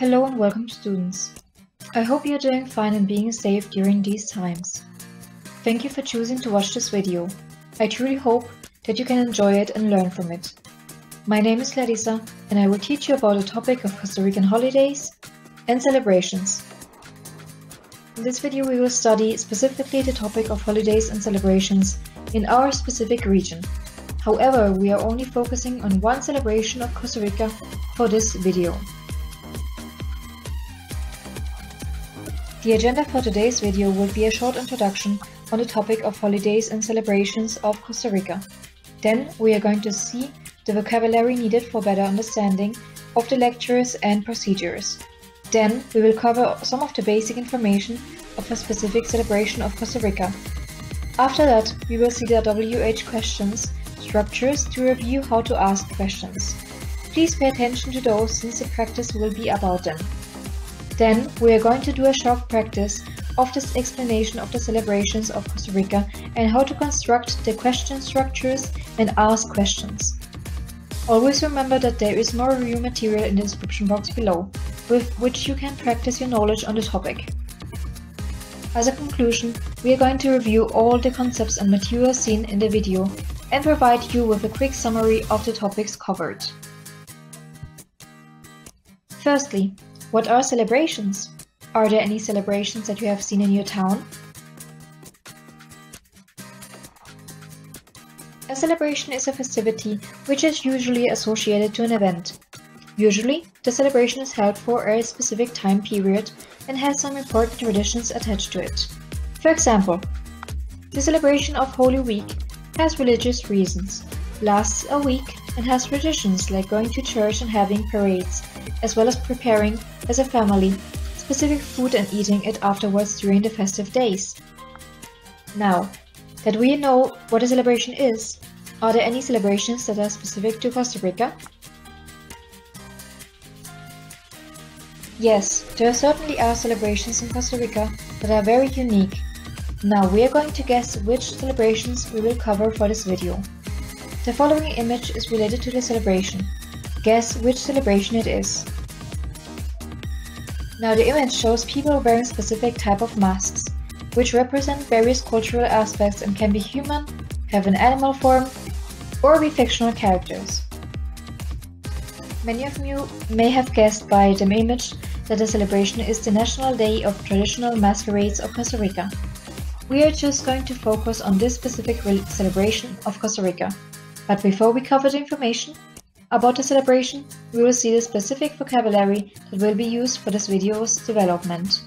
Hello and welcome students. I hope you're doing fine and being safe during these times. Thank you for choosing to watch this video. I truly hope that you can enjoy it and learn from it. My name is Clarissa and I will teach you about the topic of Costa Rican holidays and celebrations. In this video we will study specifically the topic of holidays and celebrations in our specific region. However, we are only focusing on one celebration of Costa Rica for this video. The agenda for today's video will be a short introduction on the topic of holidays and celebrations of Costa Rica. Then we are going to see the vocabulary needed for better understanding of the lectures and procedures. Then we will cover some of the basic information of a specific celebration of Costa Rica. After that, we will see the WH questions structures to review how to ask questions. Please pay attention to those since the practice will be about them. Then we are going to do a short practice of this explanation of the celebrations of Costa Rica and how to construct the question structures and ask questions. Always remember that there is more review material in the description box below, with which you can practice your knowledge on the topic. As a conclusion, we are going to review all the concepts and material seen in the video and provide you with a quick summary of the topics covered. Firstly, what are celebrations? Are there any celebrations that you have seen in your town? A celebration is a festivity which is usually associated to an event. Usually, the celebration is held for a specific time period and has some important traditions attached to it. For example, the celebration of Holy Week has religious reasons, lasts a week, and has traditions like going to church and having parades, as well as preparing, as a family, specific food and eating it afterwards during the festive days. Now, that we know what a celebration is, are there any celebrations that are specific to Costa Rica? Yes, there certainly are celebrations in Costa Rica that are very unique. Now we are going to guess which celebrations we will cover for this video. The following image is related to the celebration. Guess which celebration it is. Now the image shows people wearing specific type of masks, which represent various cultural aspects and can be human, have an animal form, or be fictional characters. Many of you may have guessed by the image that the celebration is the National Day of Traditional Masquerades of Costa Rica. We are just going to focus on this specific celebration of Costa Rica. But before we cover the information about the celebration, we will see the specific vocabulary that will be used for this video's development.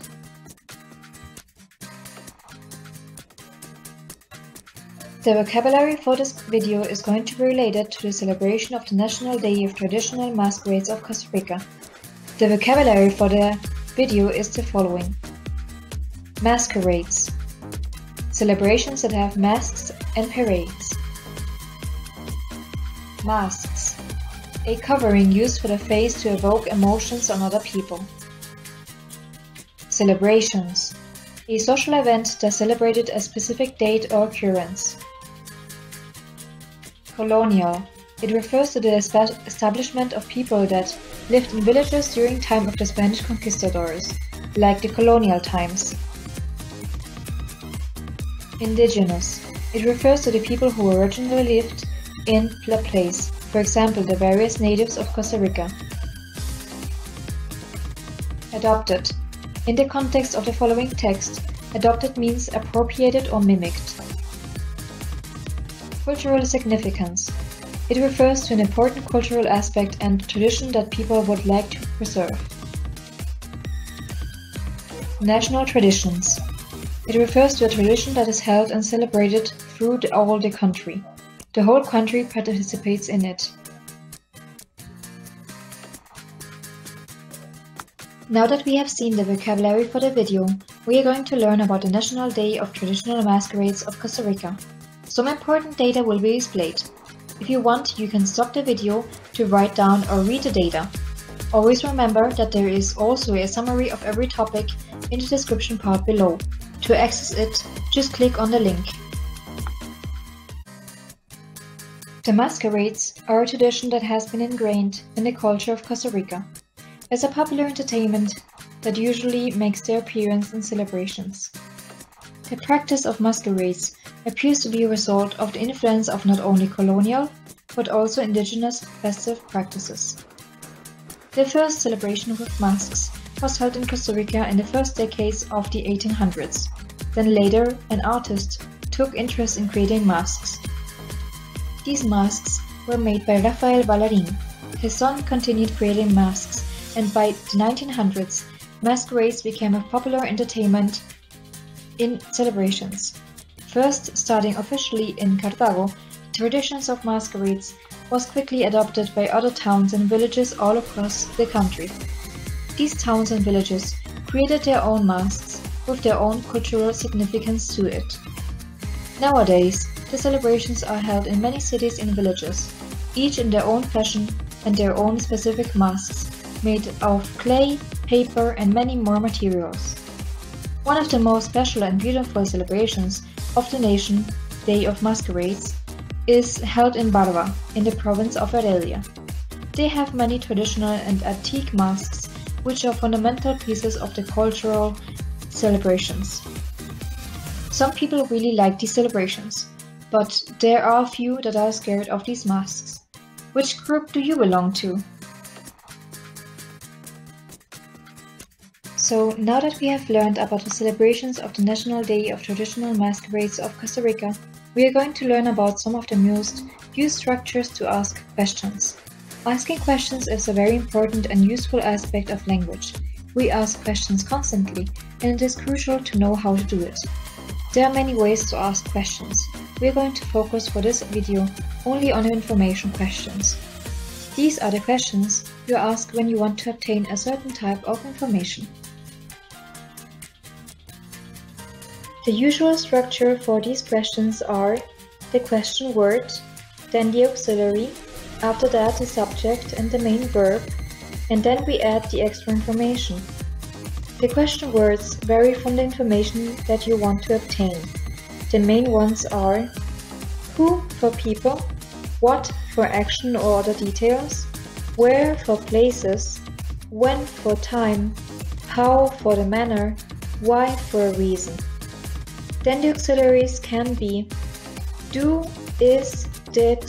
The vocabulary for this video is going to be related to the celebration of the National Day of Traditional Masquerades of Costa Rica, the vocabulary for the video is the following. Masquerades. Celebrations that have masks and parades. Masks. A covering used for the face to evoke emotions on other people. Celebrations. A social event that celebrated a specific date or occurrence. Colonial. It refers to the establishment of people that lived in villages during time of the Spanish conquistadors, like the colonial times. Indigenous. It refers to the people who originally lived in the place, for example the various natives of Costa Rica. Adopted. In the context of the following text, adopted means appropriated or mimicked. Cultural significance. It refers to an important cultural aspect and tradition that people would like to preserve. National traditions. It refers to a tradition that is held and celebrated through all the country. The whole country participates in it. Now that we have seen the vocabulary for the video, we are going to learn about the National Day of Traditional Masquerades of Costa Rica. Some important data will be displayed. If you want, you can stop the video to write down or read the data. Always remember that there is also a summary of every topic in the description part below. To access it, just click on the link. The masquerades are a tradition that has been ingrained in the culture of Costa Rica. as a popular entertainment that usually makes their appearance in celebrations. The practice of masquerades appears to be a result of the influence of not only colonial, but also indigenous festive practices. The first celebration with masks was held in Costa Rica in the first decades of the 1800s. Then later, an artist took interest in creating masks. These masks were made by Rafael Valerin. His son continued creating masks, and by the 1900s, masquerades became a popular entertainment in celebrations. First starting officially in Cartago, traditions of masquerades was quickly adopted by other towns and villages all across the country. These towns and villages created their own masks with their own cultural significance to it. Nowadays, the celebrations are held in many cities and villages, each in their own fashion and their own specific masks, made of clay, paper and many more materials. One of the most special and beautiful celebrations of the nation, Day of Masquerades, is held in Barva, in the province of Heredia. They have many traditional and antique masks, which are fundamental pieces of the cultural celebrations. Some people really like these celebrations, but there are a few that are scared of these masks. Which group do you belong to? So now that we have learned about the celebrations of the National Day of Traditional Masquerades of Costa Rica, we are going to learn about some of the most used structures to ask questions. Asking questions is a very important and useful aspect of language. We ask questions constantly, and it is crucial to know how to do it. There are many ways to ask questions. We are going to focus for this video only on information questions. These are the questions you ask when you want to obtain a certain type of information. The usual structure for these questions are the question word, then the auxiliary, after that the subject and the main verb, and then we add the extra information. The question words vary from the information that you want to obtain. The main ones are who for people, what for action or other details, where for places, when for time, how for the manner, why for a reason. Then the auxiliaries can be do, is, did,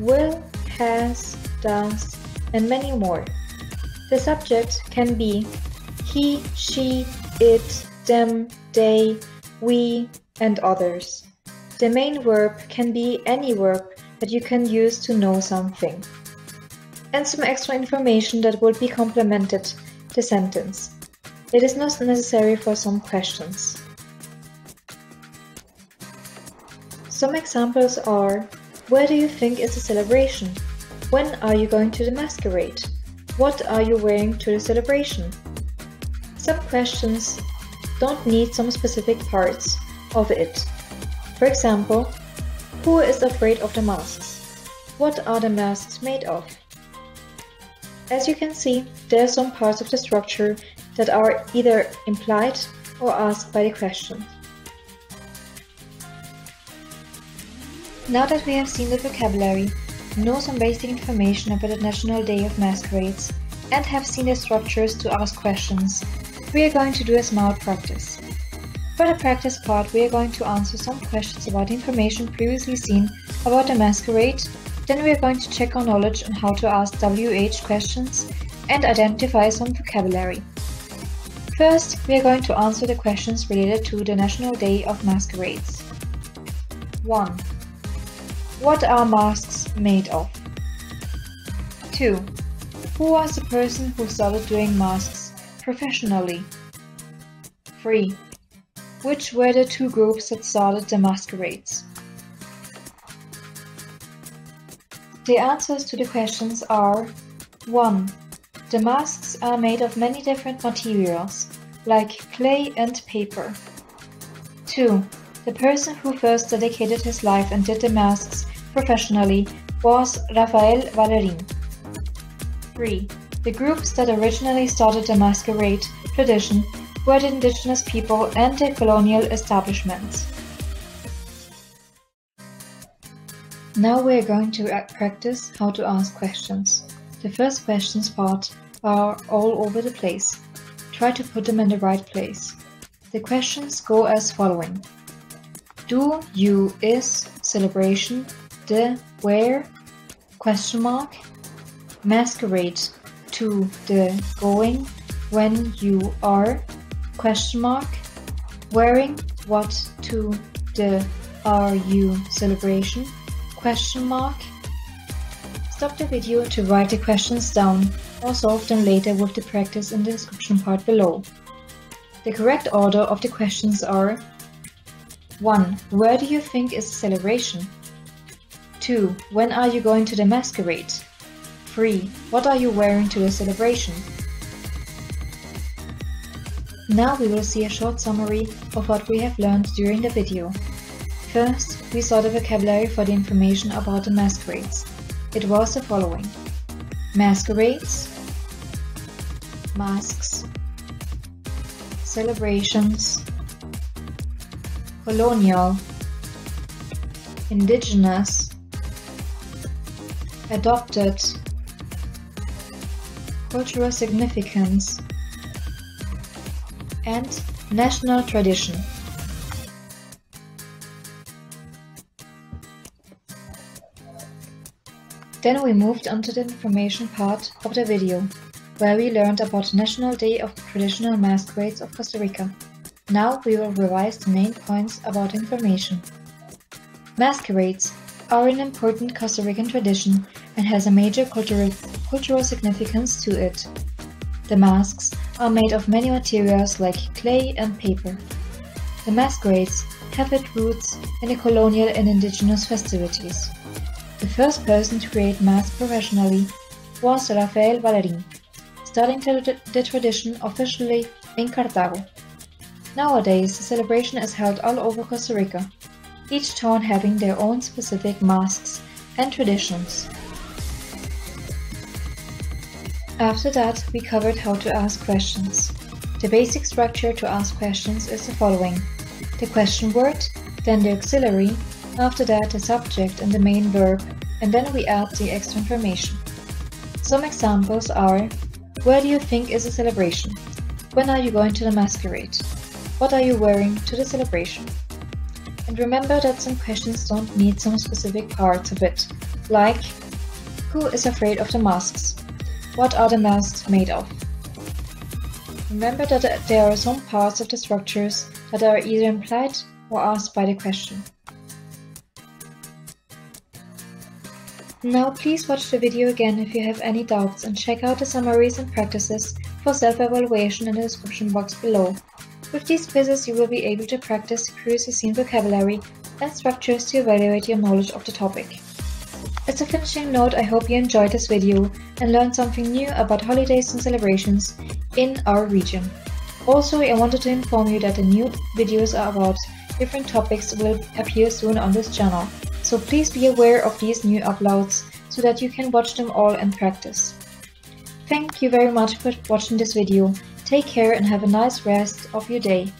will, has, does, and many more. The subject can be he, she, it, them, they, we, and others. The main verb can be any verb that you can use to know something. And some extra information that would be complemented the sentence. It is not necessary for some questions. Some examples are Where do you think is the celebration? When are you going to the masquerade? What are you wearing to the celebration? Some questions don't need some specific parts of it. For example, who is afraid of the masks? What are the masks made of? As you can see, there are some parts of the structure that are either implied or asked by the question. Now that we have seen the vocabulary, know some basic information about the National Day of Masquerades, and have seen the structures to ask questions, we are going to do a small practice. For the practice part, we are going to answer some questions about information previously seen about the masquerade, then we are going to check our knowledge on how to ask WH questions and identify some vocabulary. First, we are going to answer the questions related to the National Day of Masquerades. 1. What are masks made of? 2. Who was the person who started doing masks professionally? 3. Which were the two groups that started the masquerades? The answers to the questions are 1. The masks are made of many different materials, like clay and paper. 2. The person who first dedicated his life and did the masks professionally was Rafael Valerin. 3. The groups that originally started the masquerade tradition were the indigenous people and the colonial establishments. Now we are going to practice how to ask questions. The first questions part are all over the place. Try to put them in the right place. The questions go as following. Do, you, is, celebration, the, where, question mark, masquerade, to, the, going, when, you, are, question mark, wearing, what, to, the, are you, celebration, question mark. Stop the video to write the questions down or solve them later with the practice in the description part below. The correct order of the questions are 1. Where do you think is the celebration? 2. When are you going to the masquerade? 3. What are you wearing to the celebration? Now we will see a short summary of what we have learned during the video. First, we saw the vocabulary for the information about the masquerades. It was the following. Masquerades, masks, celebrations, colonial, indigenous, adopted, cultural significance, and national tradition. Then we moved on to the information part of the video, where we learned about National Day of Traditional Masquerades of Costa Rica. Now we will revise the main points about information. Masquerades are an important Costa Rican tradition and has a major cultural, cultural significance to it. The masks are made of many materials like clay and paper. The masquerades have its roots in the colonial and indigenous festivities. The first person to create masks professionally was Rafael Valerin, starting the tradition officially in Cartago. Nowadays, the celebration is held all over Costa Rica, each town having their own specific masks and traditions. After that, we covered how to ask questions. The basic structure to ask questions is the following. The question word, then the auxiliary, after that the subject and the main verb, and then we add the extra information. Some examples are Where do you think is the celebration? When are you going to the masquerade? What are you wearing to the celebration? And remember that some questions don't need some specific parts of it, like Who is afraid of the masks? What are the masks made of? Remember that there are some parts of the structures that are either implied or asked by the question. Now please watch the video again if you have any doubts and check out the summaries and practices for self-evaluation in the description box below. With these quizzes you will be able to practice seen vocabulary and structures to evaluate your knowledge of the topic. As a finishing note, I hope you enjoyed this video and learn something new about holidays and celebrations in our region. Also, I wanted to inform you that the new videos about different topics will appear soon on this channel so please be aware of these new uploads so that you can watch them all and practice. Thank you very much for watching this video, take care and have a nice rest of your day.